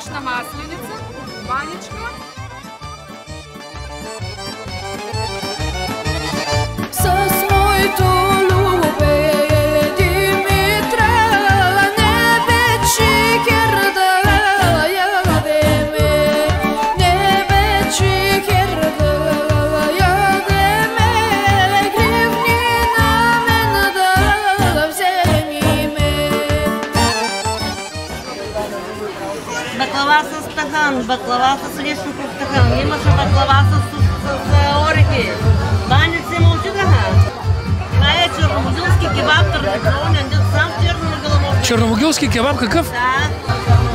Кулаш на масленице, банечка. baklavası stakan, baklavası слишком stakan, имаше baklavası с, с, с орехи. Банят се мълчугаха. Това е черномогилски кебаб, традиционен, сам черномогилски. Черномогилски кебаб какъв? Да.